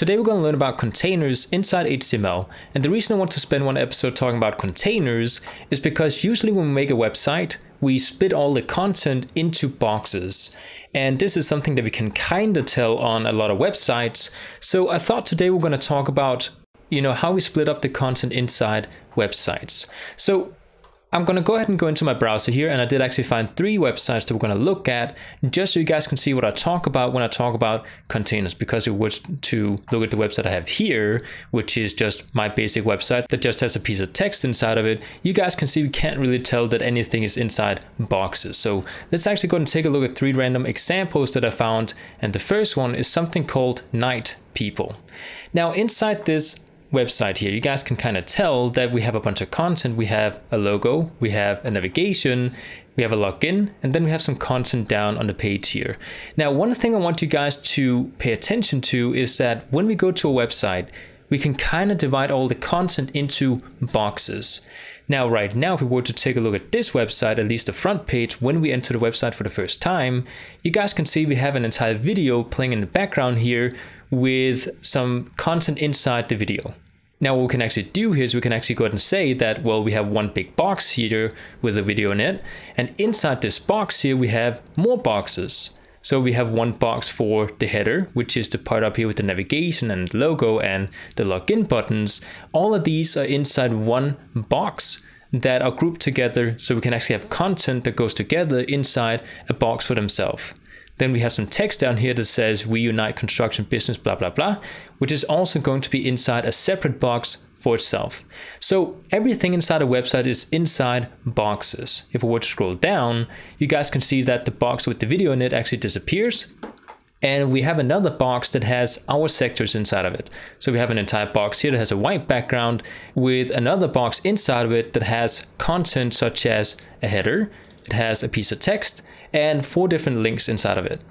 Today we're going to learn about containers inside HTML. And the reason I want to spend one episode talking about containers is because usually when we make a website, we split all the content into boxes. And this is something that we can kind of tell on a lot of websites. So I thought today we're going to talk about you know how we split up the content inside websites. So I'm going to go ahead and go into my browser here and I did actually find three websites that we're going to look at just so you guys can see what I talk about when I talk about containers because it was to look at the website I have here which is just my basic website that just has a piece of text inside of it. You guys can see we can't really tell that anything is inside boxes. So let's actually go and take a look at three random examples that I found and the first one is something called night people. Now inside this website here, you guys can kind of tell that we have a bunch of content. We have a logo, we have a navigation, we have a login, and then we have some content down on the page here. Now, one thing I want you guys to pay attention to is that when we go to a website, we can kind of divide all the content into boxes. Now, right now, if we were to take a look at this website, at least the front page, when we enter the website for the first time, you guys can see we have an entire video playing in the background here with some content inside the video. Now what we can actually do here is we can actually go ahead and say that, well, we have one big box here with a video in it. And inside this box here, we have more boxes. So we have one box for the header, which is the part up here with the navigation and logo and the login buttons. All of these are inside one box that are grouped together so we can actually have content that goes together inside a box for themselves. Then we have some text down here that says we unite construction business, blah, blah, blah, which is also going to be inside a separate box for itself. So everything inside a website is inside boxes. If we were to scroll down, you guys can see that the box with the video in it actually disappears. And we have another box that has our sectors inside of it. So we have an entire box here that has a white background with another box inside of it that has content such as a header, it has a piece of text, and four different links inside of it.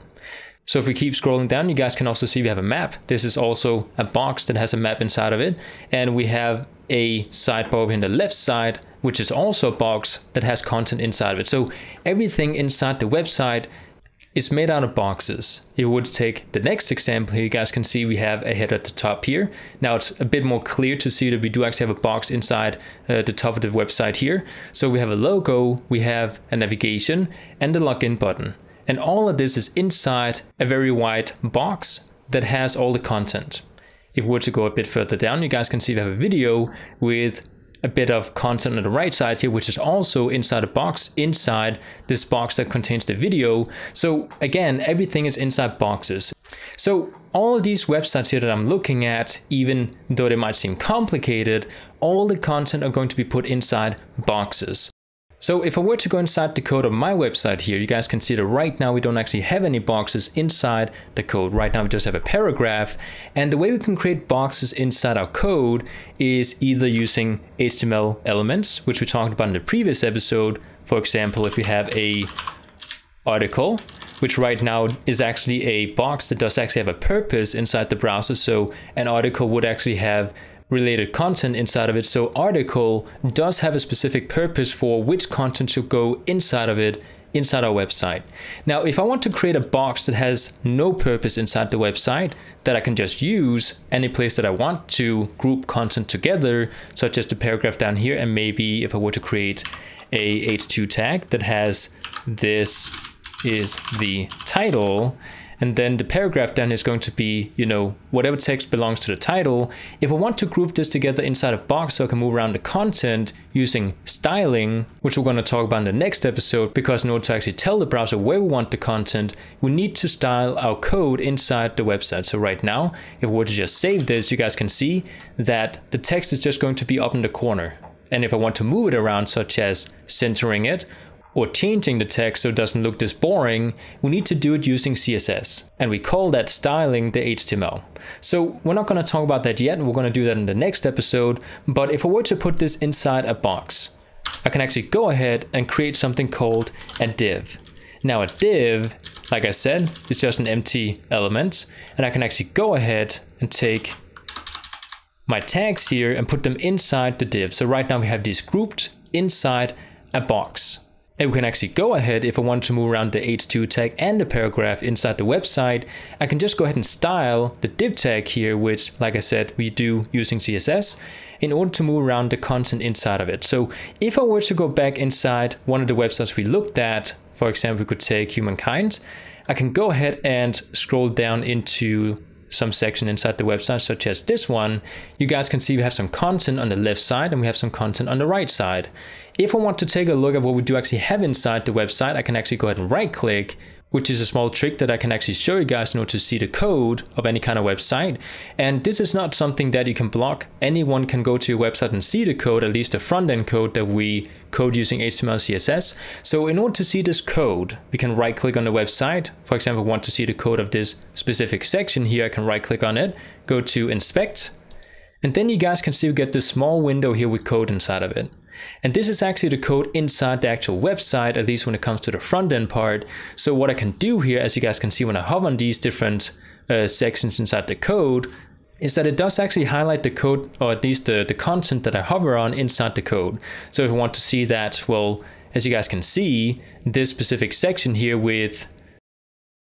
So if we keep scrolling down, you guys can also see we have a map. This is also a box that has a map inside of it. And we have a sidebar over in the left side, which is also a box that has content inside of it. So everything inside the website is made out of boxes. If we would take the next example here, you guys can see we have a header at the top here. Now it's a bit more clear to see that we do actually have a box inside uh, the top of the website here. So we have a logo, we have a navigation and the login button. And all of this is inside a very wide box that has all the content. If we were to go a bit further down, you guys can see we have a video with a bit of content on the right side here, which is also inside a box inside this box that contains the video. So again, everything is inside boxes. So all these websites here that I'm looking at, even though they might seem complicated, all the content are going to be put inside boxes. So if I were to go inside the code of my website here, you guys can see that right now we don't actually have any boxes inside the code. Right now we just have a paragraph. And the way we can create boxes inside our code is either using HTML elements, which we talked about in the previous episode. For example, if we have a article, which right now is actually a box that does actually have a purpose inside the browser. So an article would actually have related content inside of it. So article does have a specific purpose for which content should go inside of it inside our website. Now, if I want to create a box that has no purpose inside the website that I can just use any place that I want to group content together, such as the paragraph down here, and maybe if I were to create a h2 tag that has this is the title, and then the paragraph then is going to be, you know, whatever text belongs to the title. If I want to group this together inside a box so I can move around the content using styling, which we're going to talk about in the next episode, because in order to actually tell the browser where we want the content, we need to style our code inside the website. So right now, if we were to just save this, you guys can see that the text is just going to be up in the corner. And if I want to move it around, such as centering it or changing the text so it doesn't look this boring, we need to do it using CSS. And we call that styling the HTML. So we're not going to talk about that yet, we're going to do that in the next episode. But if I were to put this inside a box, I can actually go ahead and create something called a div. Now a div, like I said, is just an empty element, and I can actually go ahead and take my tags here and put them inside the div. So right now we have these grouped inside a box. And we can actually go ahead, if I want to move around the h2 tag and the paragraph inside the website, I can just go ahead and style the div tag here, which, like I said, we do using CSS, in order to move around the content inside of it. So if I were to go back inside one of the websites we looked at, for example, we could take Humankind, I can go ahead and scroll down into some section inside the website, such as this one, you guys can see we have some content on the left side and we have some content on the right side. If I want to take a look at what we do actually have inside the website, I can actually go ahead and right click which is a small trick that I can actually show you guys in order to see the code of any kind of website. And this is not something that you can block. Anyone can go to your website and see the code, at least the front end code that we code using HTML, CSS. So in order to see this code, we can right click on the website. For example, want to see the code of this specific section here, I can right click on it, go to inspect, and then you guys can see we get this small window here with code inside of it. And this is actually the code inside the actual website, at least when it comes to the front end part. So what I can do here, as you guys can see when I hover on these different uh, sections inside the code, is that it does actually highlight the code, or at least the, the content that I hover on inside the code. So if I want to see that, well, as you guys can see, this specific section here with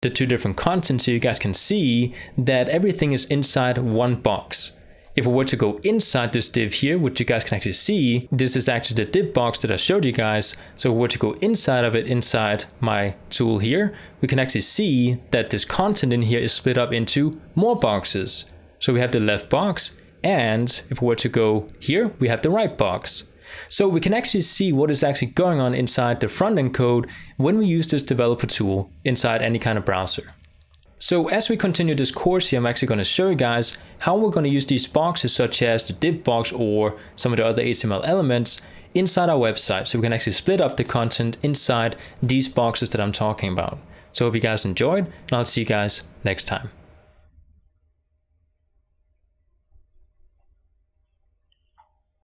the two different contents, so you guys can see that everything is inside one box. If we were to go inside this div here, which you guys can actually see, this is actually the div box that I showed you guys. So if we were to go inside of it, inside my tool here, we can actually see that this content in here is split up into more boxes. So we have the left box, and if we were to go here, we have the right box. So we can actually see what is actually going on inside the front-end code when we use this developer tool inside any kind of browser. So as we continue this course here, I'm actually going to show you guys how we're going to use these boxes such as the div box or some of the other HTML elements inside our website. So we can actually split up the content inside these boxes that I'm talking about. So I hope you guys enjoyed and I'll see you guys next time.